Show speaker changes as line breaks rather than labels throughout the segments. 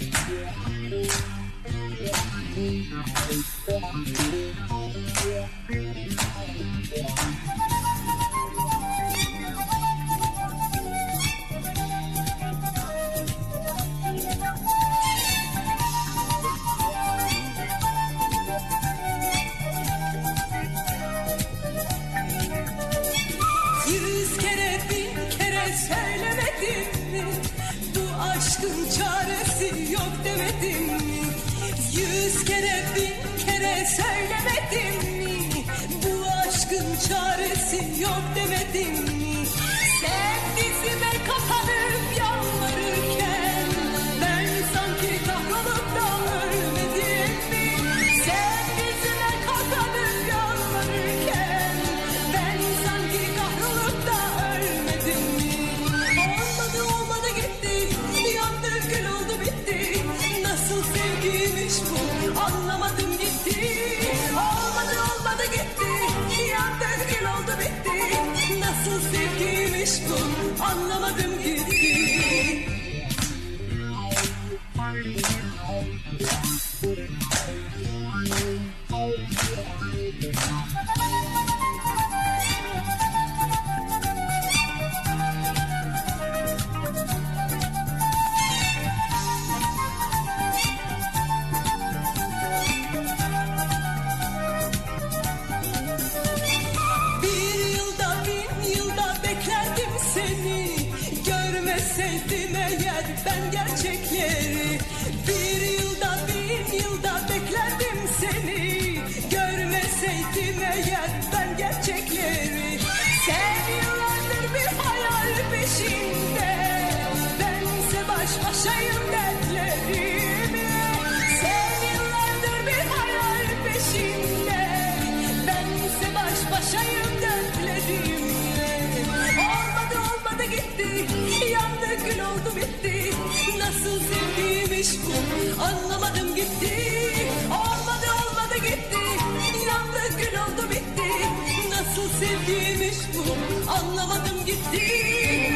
Yüz aşkın çaresi yok demedim mi? Yüz kere bin kere söylemedim mi? Bu aşkın çaresi yok demedim mi? Bu. Anlamadım gitti. Olmadı olmadı gitti. Yandı gül oldu bitti. Nasıl sevgiymiş bu? Anlamadım gitti Görmeseydim eğer ben gerçekleri. Bir yılda bin yılda beklerdim seni. Görmeseydim eğer ben gerçekleri. Sen yıllardır bir hayal peşinde. Bense baş başayım dertlerimle bu Anlamadım gitti. Olmadı olmadı gitti. Yandı gül oldu bitti. Nasıl sevgiymiş bu? Anlamadım gitti.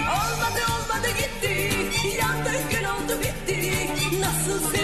Olmadı olmadı gitti. Yandı gül oldu bitti. Nasıl sevgiymiş